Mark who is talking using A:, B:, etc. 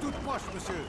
A: toute proche, monsieur.